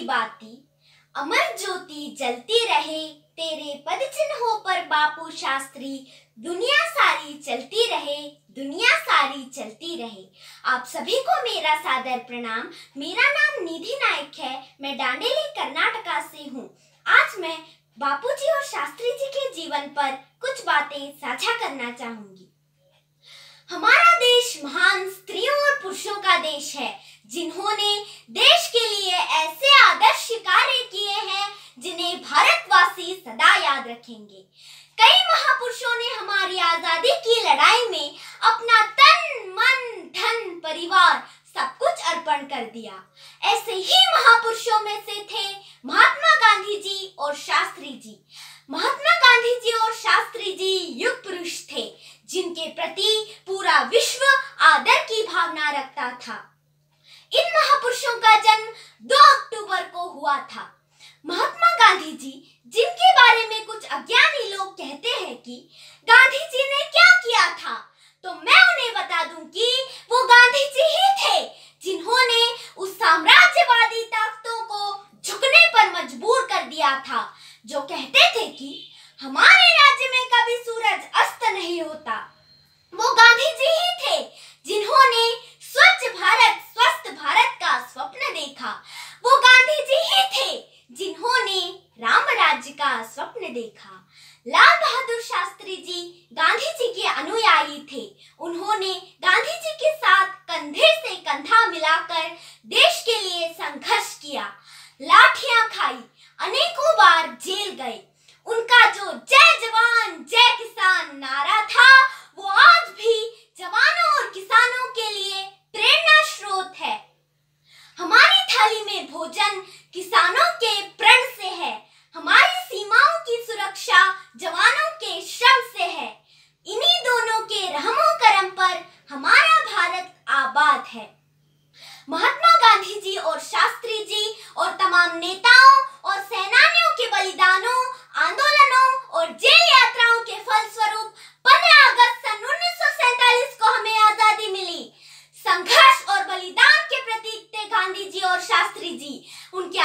की बाती, अमर ज्योति जलती रहे, तेरे पद चिन्हों पर बापू शास्त्री, दुनिया सारी चलती रहे, दुनिया सारी चलती रहे। आप सभी को मेरा सादर प्रणाम। मेरा नाम निधि नायक है। मैं डांडेली कर्नाटका से हूँ। आज मैं बापूजी और शास्त्री जी के जीवन पर कुछ बातें साझा करना चाहूँगी। हमारा देश महान स्त्रियों और पुरुषों का देश है, जिन्होंने देश के लिए ऐसे आदर्श कार्य किए हैं जिन्हें भारतवासी सदा याद रखेंगे। कई महापुरुषों ने हमारी आज़ादी की लड़ाई में अपना तन, मन, धन, परिवार सब कुछ अर्पण कर दिया। ऐसे ही महापुरुषों में से थे महात्मा गांधी जी और शास्त्री जी। महात्मा गांधी जी और शास्त्री जी युग पुरुष थे, जिनके प्रति पूरा विश्व आदर की भावना रखता था। इन महापुरुषों का जन्म 2 अक्टूबर को हुआ था महात्मा गांधी जी जिनके बारे में कुछ अज्ञानी लोग कहते हैं कि गांधी जी ने क्या किया था? तो मैं उन्हें बता दूँ कि वो गांधी जी ही थे जिन्होंने उस साम्राज्यवादी ताकतों को झुकने पर मजबूर कर दिया था, जो कहते थे कि हमारे राज्य में कभी सूरज अस्त नहीं होता। वो गांधी जी ही थे जिन्होंने स्वच्छ भारत स्वस्थ भारत का स्वप्न देखा वो गांधी जी ही थे जिन्होंने राम राज्य का स्वप्न देखा। लाल बहादुर शास्त्री जी गांधी जी के अनुयायी थे। उन्होंने गांधी जी के साथ कंधे से कंधा मिलाकर देश के लिए संघर्ष किया। लाठियाँ खाई, अनेकों बार जेल गए। उनका जो जय जवान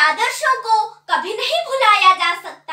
आदर्शों को कभी नहीं भुलाया जा सकता।